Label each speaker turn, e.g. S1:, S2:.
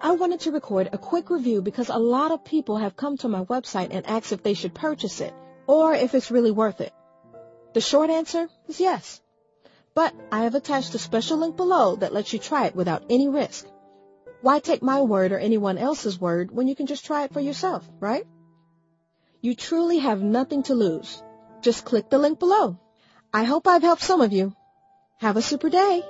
S1: I wanted to record a quick review because a lot of people have come to my website and asked if they should purchase it or if it's really worth it. The short answer is yes. But I have attached a special link below that lets you try it without any risk. Why take my word or anyone else's word when you can just try it for yourself, right? You truly have nothing to lose. Just click the link below. I hope I've helped some of you. Have a super day.